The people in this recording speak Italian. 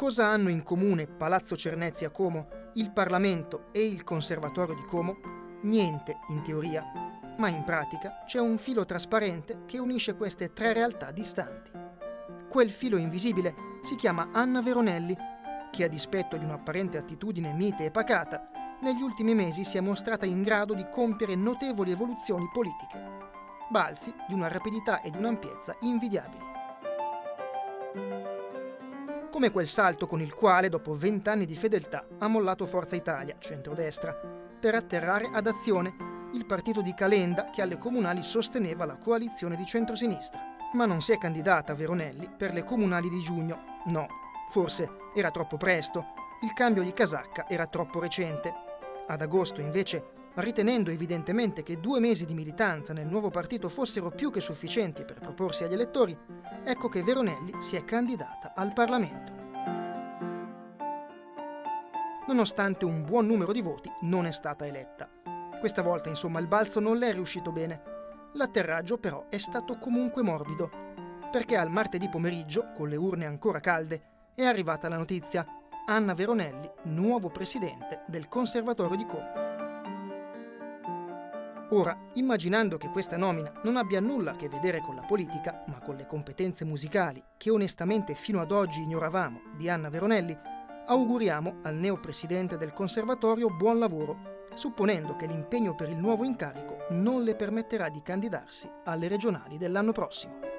Cosa hanno in comune Palazzo Cernezzi a Como, il Parlamento e il Conservatorio di Como? Niente in teoria, ma in pratica c'è un filo trasparente che unisce queste tre realtà distanti. Quel filo invisibile si chiama Anna Veronelli, che a dispetto di un'apparente attitudine mite e pacata, negli ultimi mesi si è mostrata in grado di compiere notevoli evoluzioni politiche, balzi di una rapidità e di un'ampiezza invidiabili. Come quel salto con il quale, dopo vent'anni di fedeltà, ha mollato Forza Italia, centrodestra, per atterrare ad Azione, il partito di Calenda che alle comunali sosteneva la coalizione di centrosinistra. Ma non si è candidata Veronelli per le comunali di giugno. No, forse era troppo presto, il cambio di casacca era troppo recente ad agosto, invece, ritenendo evidentemente che due mesi di militanza nel nuovo partito fossero più che sufficienti per proporsi agli elettori, ecco che Veronelli si è candidata al Parlamento. Nonostante un buon numero di voti, non è stata eletta. Questa volta, insomma, il balzo non le è riuscito bene. L'atterraggio però è stato comunque morbido, perché al martedì pomeriggio, con le urne ancora calde, è arrivata la notizia Anna Veronelli, nuovo presidente del Conservatorio di Como. Ora, immaginando che questa nomina non abbia nulla a che vedere con la politica, ma con le competenze musicali che onestamente fino ad oggi ignoravamo di Anna Veronelli, auguriamo al neopresidente del Conservatorio buon lavoro, supponendo che l'impegno per il nuovo incarico non le permetterà di candidarsi alle regionali dell'anno prossimo.